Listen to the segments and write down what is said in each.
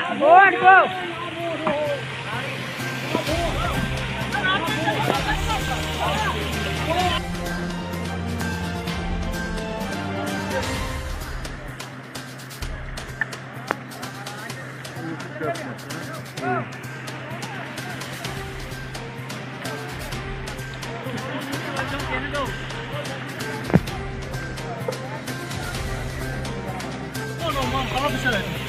Go, Oh no, mom, I'm not sure.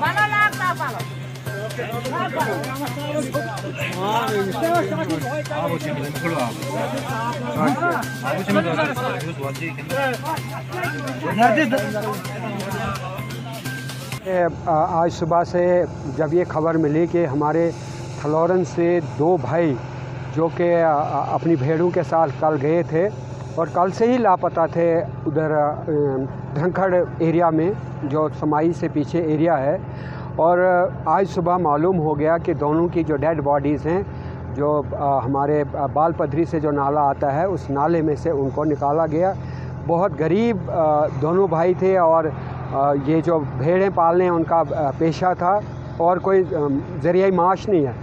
Banana, apa? आज सुबह से जब ये खबर मिली कि हमारे थलौरन से दो भाई जो कि अपनी भेड़ों के साथ कल गए थे और कल से ही लापता थे उधर धनखड़ एरिया में, जो समाई से पीछे एरिया है। और आज सुबह मालूम हो गया कि दोनों की जो डेड बॉडीज़ हैं, जो हमारे बाल पधरी से जो नाला आता है, उस नाले में से उनको निकाला गया। बहुत गरीब दोनों भाई थे और ये जो भेड़ें पालने उनका पेशा था और कोई ज़रिए माश नहीं है।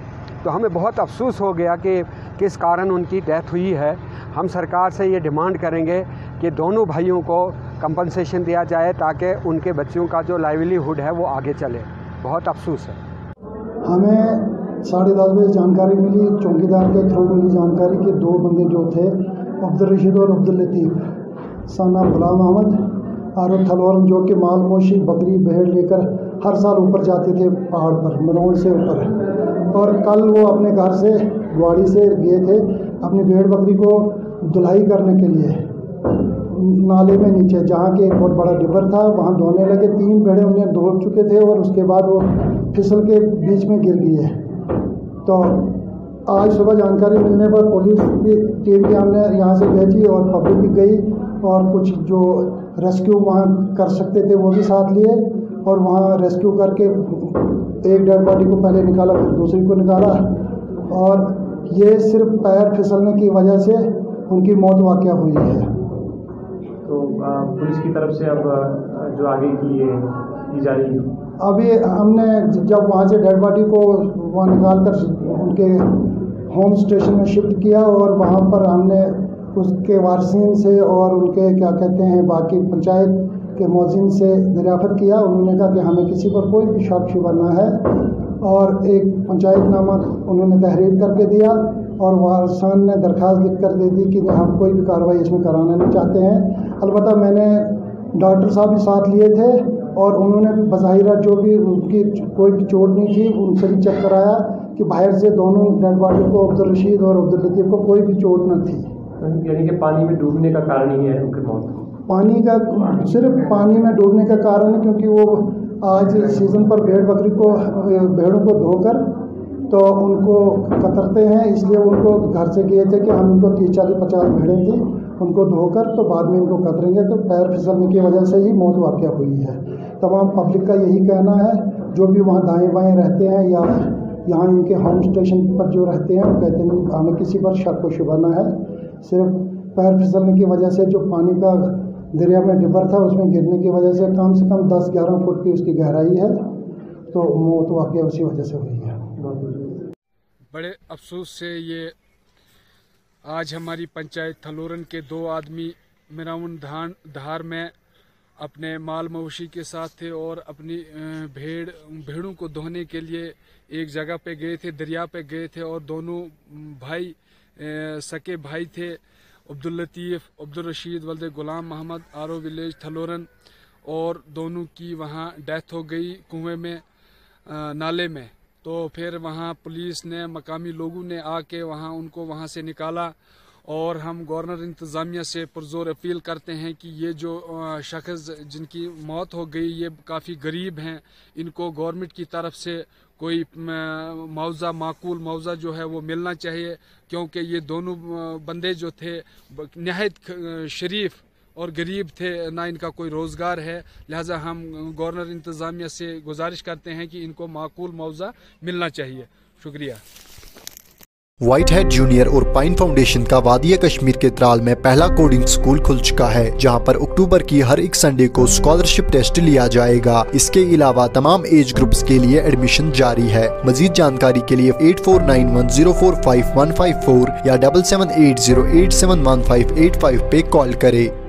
तो हमें बहुत अफसोस हो गया कि किस कारण उनकी डेथ हुई है। हम सरकार से ये डिमांड करेंगे कि दोनों भाइयों को कंपनसेशन दिया जाए ताकि उनके बच्चों का जो लाइवलीहुड है वो आगे चले। बहुत अफसोस है। हमें साढ़े दस बजे जानकारी मिली, चौकीदार के थ्रू मिली जानकारी कि दो बंदे जो थे, अब्दुल रशीद और अब्दुल लतीफ़। साना गुलाम अहमद और थलौरन जो कि माल मोशी बकरी, भेड़ लेकर हर साल ऊपर जाते थे पहाड़ पर मरोड़ से ऊपर। और कल वो अपने घर से गुआड़ी से गए थे, अपनी भेड़ बकरी को धुलाई करने के लिए। नाले में नीचे, जहाँ के एक बहुत बड़ा डिबर था, वहाँ धोने लगे। तीन भेड़े उन्हें धो चुके थे और उसके बाद वो फिसल के बीच में गिर गई है। तो आज सुबह जानकारी मिलने पर पुलिस की टीम भी हमने यहाँ से भेजी और पब्लिक भी गई और कुछ जो रेस्क्यू वहाँ कर सकते थे वो भी साथ लिए और वहाँ रेस्क्यू करके एक डेड बॉडी को पहले निकाला, फिर दूसरी को निकाला। और ये सिर्फ़ पैर फिसलने की वजह से उनकी मौत वाक़ हुई है। तो पुलिस की तरफ़ से अब जो आगे की ये, की जा रही है। अभी हमने जब वहाँ से डेड बॉडी को वहाँ निकाल कर उनके होम स्टेशन में शिफ्ट किया और वहाँ पर हमने उसके वारसीन से और उनके क्या कहते हैं, बाकी पंचायत के मौजिन से दरियाफत किया। उन्होंने कहा कि हमें किसी पर कोई भी शक शुबा ना है और एक पंचायतनामा उन्होंने तहरीर करके दिया और वारसान ने दरख्वास्त लिख कर दे दी कि हम कोई भी कार्रवाई इसमें कराना नहीं चाहते हैं। अलबत्त मैंने डॉक्टर साहब भी साथ लिए थे और उन्होंने बज़ाहिरा जो भी उनकी कोई भी चोट नहीं थी उनसे भी चेक कराया कि बाहर से दोनों डेड बॉडी को अब्दुल रशीद और अब्दुल लतीफ़ को कोई भी चोट न थी। यानी कि पानी में डूबने का कारण ही है उनकी मौत। पानी का सिर्फ़ पानी में डूबने का कारण है क्योंकि वो आज सीज़न पर भेड़ बकरी को भेड़ों को धोकर तो उनको कतरते हैं इसलिए उनको घर से गए थे कि हम उनको तीस चालीस पचास भेड़ें थी। उनको धोकर तो बाद में इनको कतरेंगे तो पैर फिसलने की वजह से ही मौत वाक़ हुई है। तमाम पब्लिक का यही कहना है, जो भी वहाँ दाएँ बाएँ रहते हैं या यहाँ इनके होम स्टेशन पर जो रहते हैं, वो कहते हैं हमें किसी पर शक व शुबा ना है। सिर्फ़ पैर फिसलने की वजह से जो पानी का दरिया में डिबर था, उसमें गिरने की वजह से कम से कम दस, ग्यारह फुट की उसकी गहराई है तो मौत वाक़ उसी वजह से हुई है। बड़े अफसोस से ये आज हमारी पंचायत थलोरन के दो आदमी मिराउन धान धार में अपने माल मवेशी के साथ थे और अपनी भेड़ भेड़ों को धोने के लिए एक जगह पे गए थे, दरिया पे गए थे और दोनों भाई सके भाई थे, अब्दुल लतीफ़, अब्दुल रशीद, वल्द गुलाम मोहम्मद, आरो विलेज थलोरन और दोनों की वहाँ डेथ हो गई कुएँ में नाले में। तो फिर वहाँ पुलिस ने, मकामी लोगों ने आके वहाँ उनको वहाँ से निकाला और हम गवर्नर इंतज़ामिया से पुरजोर अपील करते हैं कि ये जो शख्स जिनकी मौत हो गई, ये काफ़ी गरीब हैं। इनको गवर्नमेंट की तरफ़ से कोई मुआवजा माकूल मुआवजा जो है वो मिलना चाहिए, क्योंकि ये दोनों बंदे जो थे नहायत शरीफ और गरीब थे, ना इनका कोई रोज़गार है। लिहाजा हम गवर्नर इंतज़ामिया से गुजारिश करते हैं कि इनको माकूल मुआवजा मिलना चाहिए। शुक्रिया। व्हाइट हेड जूनियर और पाइन फाउंडेशन का वादिया कश्मीर के त्राल में पहला कोडिंग स्कूल खुल चुका है, जहाँ पर अक्टूबर की हर एक संडे को स्कॉलरशिप टेस्ट लिया जाएगा। इसके अलावा तमाम एज ग्रुप्स के लिए एडमिशन जारी है। मजीद जानकारी के लिए eight four nine one zero four five one five four या double seven eight zero eight seven one five eight five पे कॉल करें।